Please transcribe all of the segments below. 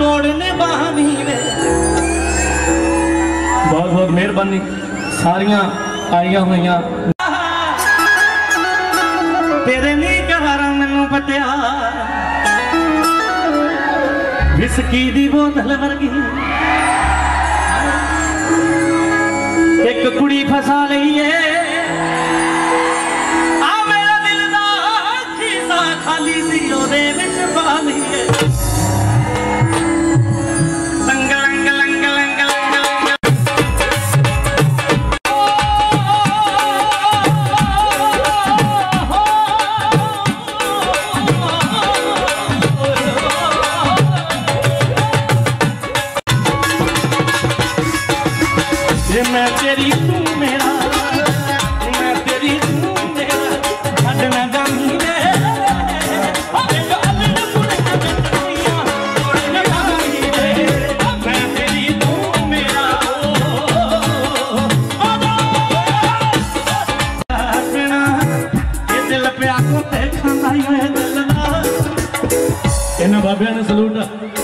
ਬਹੁਤ ਬਹੁਤ ਮਿਹਰਬਾਨੀ। ਸਾਰੀਆਂ ਆਈਆਂ ਹੋਈਆਂ। ਤੇਰੇ ਨੀ ਕਹਾਰਾ ਮੈਨੂੰ ਪਤਿਆ ਵਿਸਕੀ ਦੀ ਬੋਤਲ ਵਰਗੀ। ਇੱਕ ਕੁੜੀ ਫਸਾ ਲਈ ਏ ਜੇ ਮੈਂ ਤੇਰੀ ਤੂੰ ਮੇਰਾ ਮੈਂ ਤੇਰੀ ਤੂੰ ਮੇਰਾ, ਹੱਡ ਨਾ ਜਾਣੀ ਇਹਨਾਂ ਬਾਬਿਆਂ ਨੂੰ ਸਲੂਟ।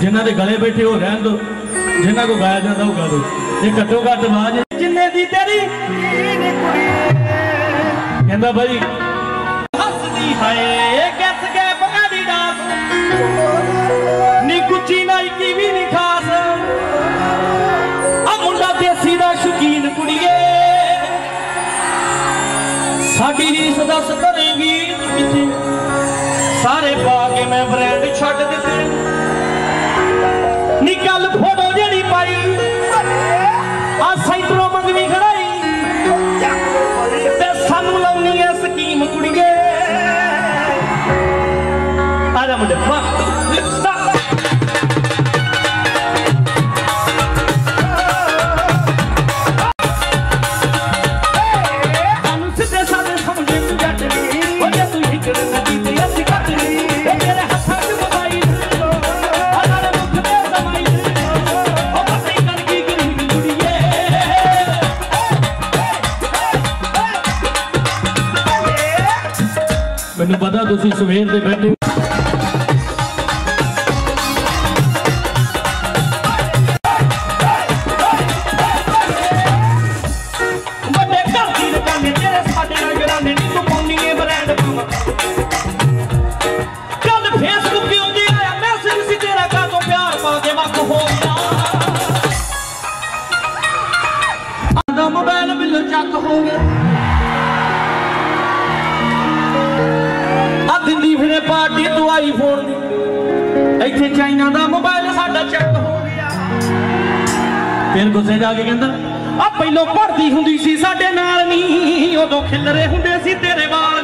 ਜਿਨ੍ਹਾਂ ਦੇ ਗਲੇ ਬੈਠੇ ਉਹ ਰਹਿਣ ਦੋ ਜਿਨ੍ਹਾਂ ਕੋ ਗਾਇਆ ਜਾਂਦਾ ਉਹ ਗਾ ਦੋ। ਇਹ ਘੱਟੋ ਘੱਟ ਆਵਾਜ਼ ਜਿੰਨੇ ਦੀ ਤੇਰੀ ਕਹਿੰਦਾ ਭਾਈ ਹੱਸਦੀ ਹਾਏ ਕਿਸ ਗਏ ਬਗਾੜੀ ਡਾਸ ਨੀ ਕੁਚੀ ਨਾ ਕੀ ਵੀ ਨੀ ਖਾਸ। ਆ ਮੁੰਡਾ ਦੇਸੀ ਦਾ ਸ਼ੁਕੀਨ ਕੁੜੀਏ। ਸਾਡੀ ਰੀਸ ਦੱਸ ਕਰੇਗੀ ਕਿੱਥੇ? ਸਾਰੇ ਪਾ ਕੇ ਮੈਂ ਬ੍ਰੈਂਡ ਛੱਡ ਦਿੱਤੇ। ਨੀ ਕੱਲ ਫੋਟੋ ਜਿਹੜੀ ਪਾਈ। ਆ ਸੈਂਟਰੋਂ ਮੰਗਵੀ ਖੜਾਈ। ਤੇ ਸਾਨੂੰ ਲਾਉਣੀ ਐ ਸਕੀਮ ਕੁੜੀਏ। ਆ ਜਾ ਮੁੰਡੇ, ਵਾਹ। verde, verde. ਨੇ ਪਾਰਟੀ ਤੋਂ ਆਈਫੋਨ ਦੀ। ਇੱਥੇ ਚਾਈਨਾ ਦਾ ਮੋਬਾਈਲ ਸਾਡਾ ਚੈੱਕ ਹੋ ਗਿਆ। ਫਿਰ ਗੁੱਸੇ ਜਾ ਕੇ ਕਹਿੰਦਾ ਆ ਪਹਿਲੋਂ ਪੜਦੀ ਹੁੰਦੀ ਸੀ, ਸਾਡੇ ਨਾਲ ਨਹੀਂ, ਉਦੋਂ ਖਿਲਰੇ ਹੁੰਦੇ ਸੀ ਤੇਰੇ ਵਾਲ।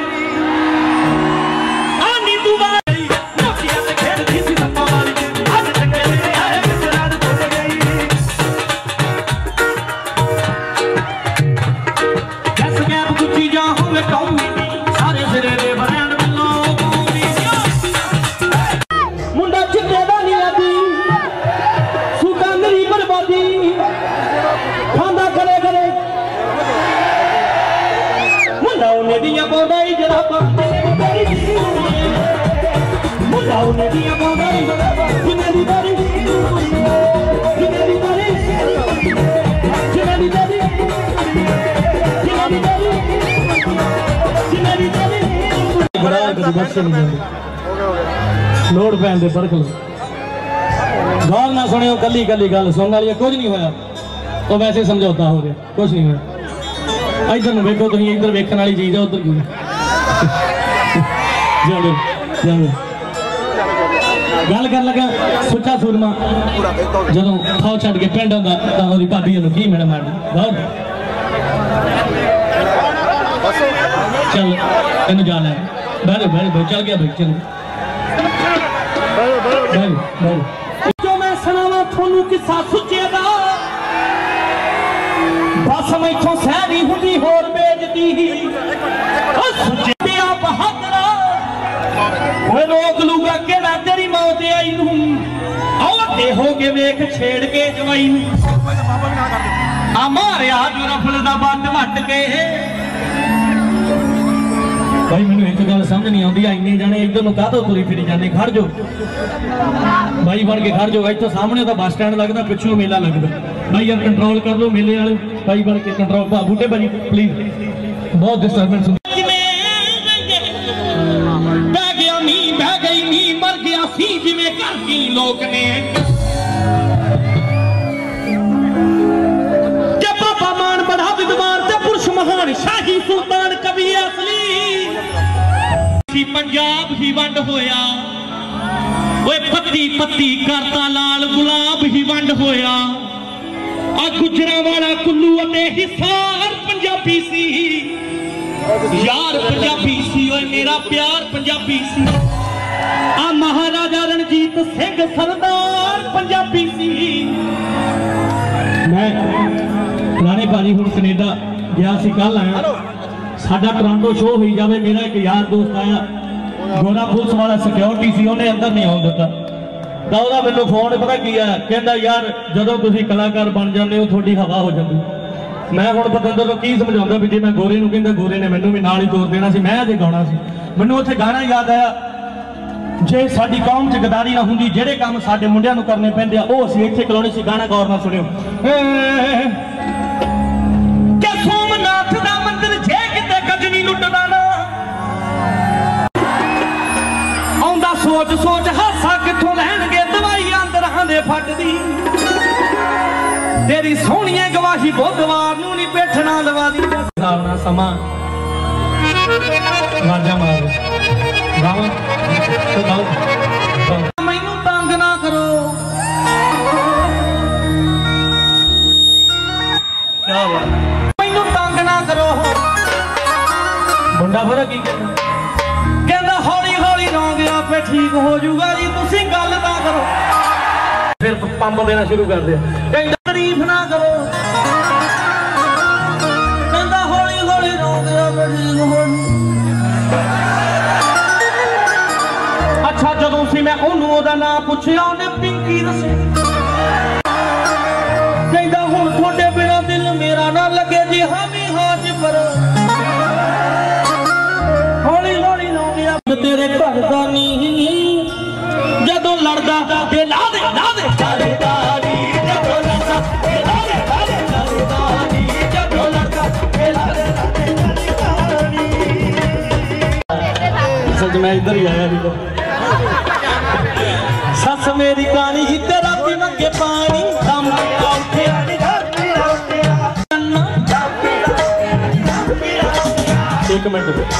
ਕਦੀ ਬਸ ਨਹੀਂ ਜਾਂਦੀ ਲੋੜ ਪੈਣ ਦੇ ਫ਼ਰਕ ਲੋ ਗੌਰ ਨਾ ਸੁਣਿਓ ਕੱਲੀ ਕੱਲੀ ਗੱਲ ਸੁਣਨ ਵਾਲੀ ਕੁਝ ਨਹੀਂ ਹੋਇਆ। ਉਹ ਵੈਸੇ ਸਮਝੌਤਾ ਹੋ ਰਿਹਾ ਕੁਝ ਨਹੀਂ ਹੋਇਆ। ਇੱਧਰ ਨੂੰ ਵੇਖੋ ਤੁਸੀਂ ਇੱਧਰ ਵੇਖਣ ਵਾਲੀ ਚੀਜ਼ ਹੈ ਉੱਧਰ ਕੀ ਜਾਓ ਜਾਓ। ਗੱਲ ਕਰਨ ਲੱਗਾ ਸੁੱਚਾ ਸੂਰਮਾ। ਜਦੋਂ ਥਾਂ ਛੱਡ ਕੇ ਪਿੰਡ ਆਉਂਦਾ ਤਾਂ ਉਹਦੀ ਭਾਬੀ ਨੂੰ ਕੀ ਮਿਹਣਾ ਮਾਰਦੀ ਗੌਰ। ਚੱਲ ਇਹਨੂੰ ਜਾ ਲੈ ਬਹਿ ਜਾ ਬਹਿ ਜਾ ਚੱਲ ਗਿਆ ਬਈ, ਚੱਲ ਬਹਿ ਜਾ ਬਹਿ ਜਾ ਤੁਹਾਨੂੰ ਕਿੱਸਾ ਸੁੱਚੇ ਦਾ ਬਸ ਮੈਥੋਂ ਸਹਿ ਨਹੀਂ ਹੁੰਦੀ, ਹੋਰ ਵੇਚਦੀ ਓ ਸੁੱਚੇ ਪਿਆ ਬਹਾਦਰਾ। ਓਏ ਰੋਕ ਲੂਗਾ ਕਿਹੜਾ ਤੇਰੀ ਮੌਤ ਆਈ ਨੂੰ? ਆਓ ਤੇ ਹੋ ਕੇ ਵੇਖ, ਛੇੜ ਕੇ ਜਵਾਈ ਨੂੰ। ਆ ਮਾਰਿਆ ਜੋ ਰਫਲ ਦਾ ਬੱਟ ਵੱਟ ਕੇ। ਭਾਈ, ਮੈਨੂੰ ਇੱਕ ਗੱਲ ਸਮਝ ਨਹੀਂ ਆਉਂਦੀ, ਆ ਇੰਨੇ ਜਾਣੇ ਇੱਧਰ ਨੂੰ ਕਾਹਤੋਂ ਤੁਰੀ ਫਿਰੀ ਜਾਂਦੇ? ਖੜ ਜਾਓ। ਬਾਈ ਬਣ ਕੇ ਖੜ ਜਾਓ। ਇੱਥੋਂ ਸਾਹਮਣੇ ਤਾਂ ਬੱਸ ਸਟੈਂਡ ਲੱਗਦਾ, ਪਿੱਛੋਂ ਮੇਲਾ ਲੱਗਦਾ। ਬਾਈ ਯਾਰ ਕੰਟਰੋਲ ਕਰ ਲਓ ਮੇਲੇ ਵਾਲੇ। ਬਾਈ ਬਣ ਕੇ ਕੰਟਰੋਲ ਭਾ, ਬੂਟੇ ਭਾਜੀ ਪਲੀਜ਼ ਬਹੁਤ ਡਿਸਟਰਬੈਂਸ ਬਹਿ ਗਿਆ ਨੀ ਬਹਿ ਗਈ ਨੀ ਮਰ ਗਿਆ ਸੀ, ਜਿਵੇਂ ਘਰ ਲੋਕ ਨੇ। ਹੀ ਵੰਡ ਹੋਇਆ। ਓਏ ਪੱਤੀ ਪੱਤੀ ਕਰਤਾ ਲਾਲ ਗੁਲਾਬ ਹੀ ਵੰਡ ਹੋਇਆ। ਆ ਗੁਜਰਾਂ ਵਾਲਾ ਕੁੱਲੂ ਅਤੇ ਹਿਸਾਰ ਪੰਜਾਬੀ ਸੀ। ਯਾਰ ਪੰਜਾਬੀ ਸੀ, ਓਏ ਮੇਰਾ ਪਿਆਰ ਪੰਜਾਬੀ ਸੀ। ਆ ਮਹਾਰਾਜਾ ਰਣਜੀਤ ਸਿੰਘ ਸਰਦਾਰ ਪੰਜਾਬੀ ਸੀ। ਮੈਂ ਪੁਰਾਣੇ ਭਾਜੀ ਹੁਣ ਕੈਨੇਡਾ ਗਿਆ ਸੀ ਕੱਲ ਆਇਆ। ਸਾਡਾ ਟੋਰਾਂਟੋ ਸ਼ੋਅ ਹੋਈ ਜਾਵੇ, ਮੇਰਾ ਇੱਕ ਯਾਰ ਦੋਸਤ ਆਇਆ। ਗੋਰਾ ਪੁਲਿਸ ਵਾਲਾ ਸਿਕਿਉਰਿਟੀ ਸੀ, ਉਹਨੇ ਅੰਦਰ ਨਹੀਂ ਆਉਣ ਦਿੱਤਾ। ਤਾਂ ਉਹਦਾ ਮੈਨੂੰ ਫੋਨ ਪਤਾ ਕੀ ਆ? ਕਹਿੰਦਾ, ਯਾਰ, ਜਦੋਂ ਤੁਸੀਂ ਕਲਾਕਾਰ ਬਣ ਜਾਂਦੇ ਹੋ, ਤੁਹਾਡੀ ਹਵਾ ਹੋ ਜਾਂਦੀ। ਮੈਂ ਹੁਣ ਪਤੰਦਰ ਨੂੰ ਕੀ ਸਮਝਾਉਂਦਾ ਵੀ ਜੇ ਮੈਂ ਗੋਰੇ ਨੂੰ ਕਹਿੰਦਾ, ਗੋਰੇ ਨੇ ਮੈਨੂੰ ਵੀ ਨਾਲ ਹੀ ਤੋਰ ਦੇਣਾ ਸੀ, ਮੈਂ ਅਜੇ ਗਾਉਣਾ ਸੀ। ਮੈਨੂੰ ਉੱਥੇ ਗਾਣਾ ਯਾਦ ਆਇਆ। ਜੇ ਸਾਡੀ ਕੌਮ 'ਚ ਗਦਾਰੀ ਨਾ ਹੁੰਦੀ, ਜਿਹੜੇ ਕੰਮ ਸਾਡੇ ਮੁੰਡਿਆਂ ਨੂੰ ਕਰਨੇ ਪੈਂਦੇ ਆ, ਉਹ ਅਸੀਂ ਇੱਥੇ ਕਰਾਉਣੇ ਸੀ। ਗਾਣਾ ਗੌਰ ਨਾਲ ਸੁਣਿਓ। ਸੋਚ ਸੋਚ ਹਾਸਾ ਕਿੱਥੋਂ ਲੈਣਗੇ? ਦਵਾਈ ਅੰਦਰਾਂ ਦੇ ਫੱਟਦੀ। ਤੇਰੀ ਸੋਹਣੀਏ ਗਵਾਹੀ ਬੁੱਧਵਾਰ ਨੂੰ ਨਹੀਂ ਬੈਠਣਾ ਲਵਾਦੀ। ਹਿਸਾਬ ਸਮਾਂ। ਵਾਜਾ ਮਾਰ ਗਾਵਾਂ ਤੇ ਗਾਓ ਠੀਕ ਹੋ ਜਾਊਗਾ ਜੀ, ਤੁਸੀਂ ਗੱਲ ਨਾ ਕਰੋ। ਫਿਰ ਪੰਪ ਦੇਣਾ ਸ਼ੁਰੂ ਕਰ ਦਿਆ ਕਹਿੰਦਾ ਤਾਰੀਫ ਨਾ ਕਰੋ। ਕਹਿੰਦਾ ਹੌਲੀ ਹੌਲੀ ਰੋਂਗੇ ਆਪੇ ਠੀਕ ਹੋ ਅੱਛਾ, ਜਦੋਂ ਸੀ ਮੈਂ ਉਹਨੂੰ ਉਹਦਾ ਨਾਂ ਪੁੱਛਿਆ, ਉਹਨੇ ਪਿੰਕੀ ਦੱਸਿਆ। ਕਹਿੰਦਾ ਹੁਣ ਤੁਹਾਡੇ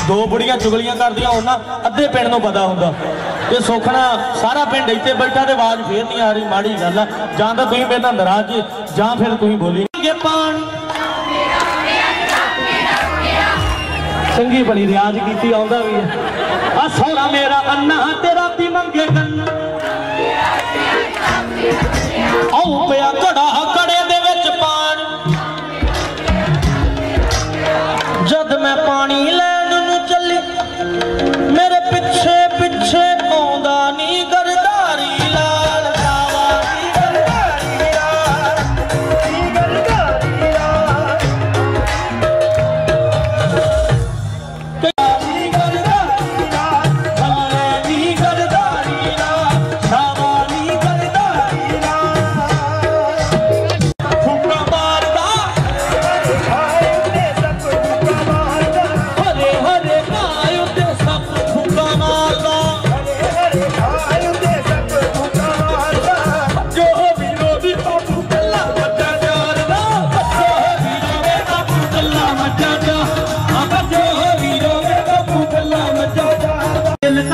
ਦੋ ਬੁੜੀਆਂ ਚੁਗਲੀਆਂ ਕਰਦੀਆਂ ਉਹਨਾਂ ਅੱਧੇ ਪਿੰਡ ਨੂੰ ਪਤਾ ਹੁੰਦਾ। ਇਹ ਸੋਖਣਾ ਸਾਰਾ ਪਿੰਡ ਇੱਥੇ ਬੈਠਾ ਤੇ ਆਵਾਜ਼ ਫੇਰ ਨਹੀਂ ਆ ਰਹੀ ਮਾੜੀ ਗੱਲ ਆ। ਜਾਂ ਤਾਂ ਤੁਸੀਂ ਮੇਰੇ ਨਾਲ ਨਾਰਾਜ਼ ਜੇ ਜਾਂ ਫਿਰ ਤੁਸੀਂ ਬੋਲੀ ਮੰਗੇ ਪਾਣੀ। ਚੰਗੀ ਬਣੀ ਰਿਆਜ਼ ਕੀਤੀ ਆਉਂਦਾ ਵੀ ਆ। ਸੋਹਣਾ ਮੇਰਾ ਅੰਨਾ ਤੇ ਰਾਤੀ ਮੰਗੇ ਗੰਨਾ ਆਉ ਪਿਆ ਘੜਾ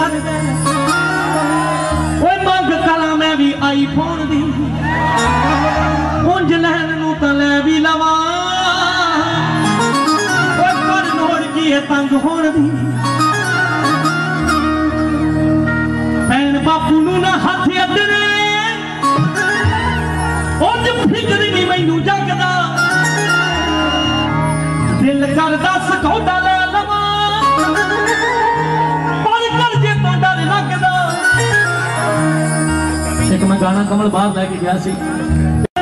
ਕਰਦੇ ਓਏ ਮੰਗ ਕਰਾਂ ਮੈਂ ਵੀ ਆਈਫੋਨ ਦੀ। ਉਂਝ ਲੈਣ ਨੂੰ ਤਾਂ ਲੈ ਵੀ ਲਵਾਂ। ਓਏ ਪਰ ਲੋੜ ਕੀ ਹੈ ਤੰਗ ਹੋਣ ਦੀ। ਭੈਣ ਬਾਪੂ ਨੂੰ ਨਾ ਹੱਥ ਅੱਡਣੇ। ਉਂਝ ਫਿਕਰ ਨਹੀਂ ਮੈਨੂੰ ਜਗਦਾ। ਦਿਲ ਕਰਦਾ ਸਕੌਡਾ ਇੱਕ ਮੈਂ ਗਾਣਾ ਕਮਲ ਬਾਹਰ ਲੈ ਕੇ ਗਿਆ ਸੀ।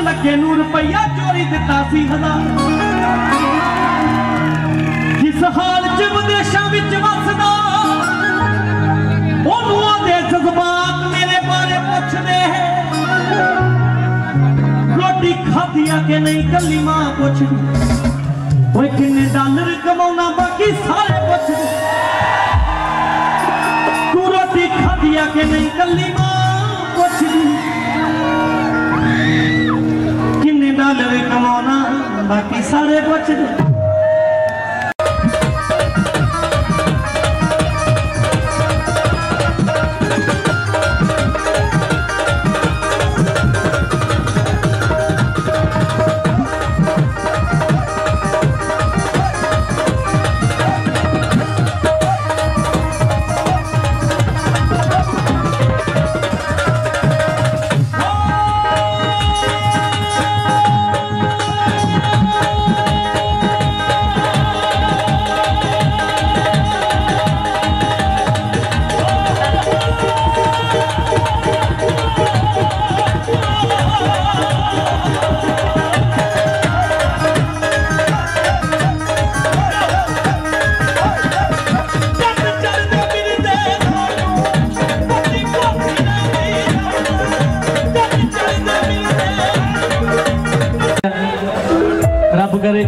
ਲੱਗੇ ਨੂੰ ਰੁਪਈਆ ਚੋਰੀ ਦਿੱਤਾ ਸੀ ਹਜ਼ਾਰ। ਜਿਸ ਹਾਲ ਚ ਵਿਦੇਸ਼ਾਂ ਵਿੱਚ ਵਸਦਾ, ਉਹਨੂੰ ਆਦੇ ਜਜ਼ਬਾਤ ਮੇਰੇ ਬਾਰੇ ਪੁੱਛਦੇ ਰੋਟੀ ਖਾਧੀ ਆ ਕਿ ਨਹੀਂ ਕੱਲੀ ਮਾਂ ਪੁੱਛਦੀ। ਓਏ ਕਿੰਨੇ ਡਾਲਰ ਕਮਾਉਣਾ ਬਾਕੀ ਸਾਰੇ ਪੁੱਛਦੇ। ਤੂੰ ਰੋਟੀ ਖਾਧੀ ਆ ਕਿ ਨਹੀਂ ਕੱਲੀ ਮਾਂ ਕਿੰਨੇ ਡਾਲਰ ਕਮਾਉਣਾ ਬਾਕੀ ਸਾਰੇ ਪੁੱਛਦੇ ਜੱਟ ਚੜ੍ਹਦੇ ਮਿਲਦੇ ਸਾਨੂੰ ਪੱਤੀ ਕੋਠੀ ਨਾ ਮੇਰਾ ਜੱਟ ਚੜ੍ਹਦੇ ਮਿਲਦੇ ਰੱਬ ਕਰੇ